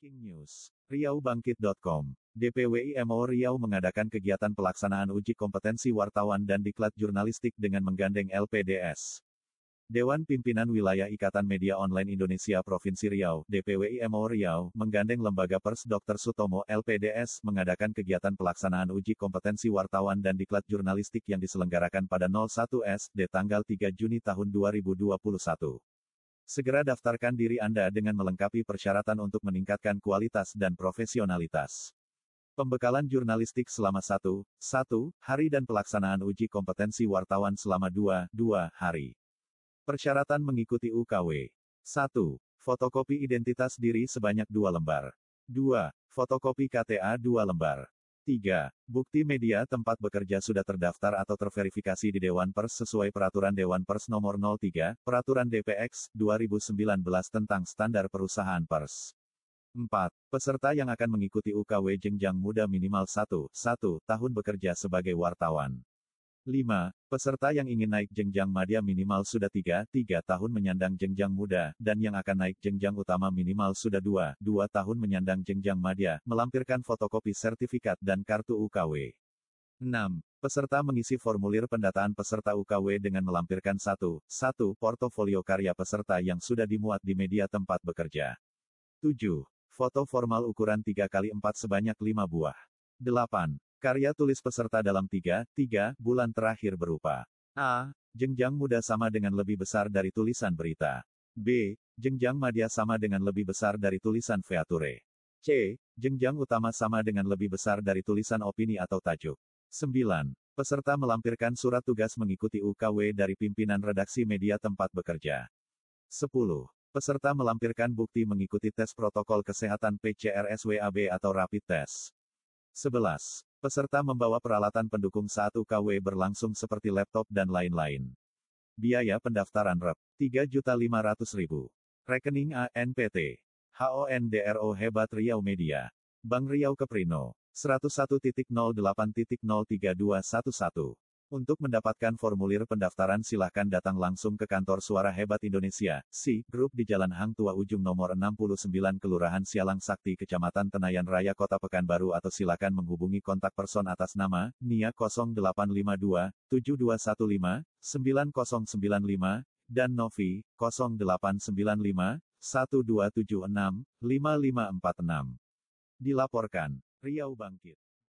Breaking News. Riaubangkit.com. DPWIMO Riau mengadakan kegiatan pelaksanaan uji kompetensi wartawan dan diklat jurnalistik dengan menggandeng LPDS. Dewan Pimpinan Wilayah Ikatan Media Online Indonesia Provinsi Riau, DPWIMO Riau, menggandeng Lembaga Pers Dr. Sutomo LPDS mengadakan kegiatan pelaksanaan uji kompetensi wartawan dan diklat jurnalistik yang diselenggarakan pada 01S, D tanggal 3 Juni tahun 2021. Segera daftarkan diri Anda dengan melengkapi persyaratan untuk meningkatkan kualitas dan profesionalitas. Pembekalan jurnalistik selama satu, satu hari dan pelaksanaan uji kompetensi wartawan selama dua, dua hari. Persyaratan mengikuti UKW. 1. Fotokopi identitas diri sebanyak 2 lembar. 2. Fotokopi KTA 2 lembar. 3. Bukti media tempat bekerja sudah terdaftar atau terverifikasi di Dewan Pers sesuai Peraturan Dewan Pers Nomor 03, Peraturan DPX, 2019 tentang Standar Perusahaan Pers. 4. Peserta yang akan mengikuti UKW jenjang muda minimal 1, 1 tahun bekerja sebagai wartawan. 5. Peserta yang ingin naik jenjang madya minimal sudah 3, 3 tahun menyandang jenjang muda, dan yang akan naik jenjang utama minimal sudah 2, 2 tahun menyandang jenjang madya, melampirkan fotokopi sertifikat dan kartu UKW. 6. Peserta mengisi formulir pendataan peserta UKW dengan melampirkan 1, 1 portofolio karya peserta yang sudah dimuat di media tempat bekerja. 7. Foto formal ukuran 3 x 4 sebanyak 5 buah. 8. Karya tulis peserta dalam 3, 3 bulan terakhir berupa A. Jenjang muda sama dengan lebih besar dari tulisan berita. B. Jenjang madya sama dengan lebih besar dari tulisan feature. C. Jenjang utama sama dengan lebih besar dari tulisan opini atau tajuk. 9. Peserta melampirkan surat tugas mengikuti UKW dari pimpinan redaksi media tempat bekerja. 10. Peserta melampirkan bukti mengikuti tes protokol kesehatan PCR SWAB atau rapid test. 11. Peserta membawa peralatan pendukung saat UKW berlangsung seperti laptop dan lain-lain. Biaya pendaftaran Rep. 3.500.000. Rekening ANPT. HONDRO Hebat Riau Media. Bank Riau Keprino. 101.08.03211. Untuk mendapatkan formulir pendaftaran silahkan datang langsung ke kantor Suara Hebat Indonesia, Si, Grup di Jalan Hang Tua Ujung nomor 69 Kelurahan Sialang Sakti Kecamatan Tenayan Raya Kota Pekanbaru atau silakan menghubungi kontak person atas nama, NIA 0852, 7215, 9095, dan Novi, 0895, 1276, 5546. Dilaporkan, Riau Bangkit.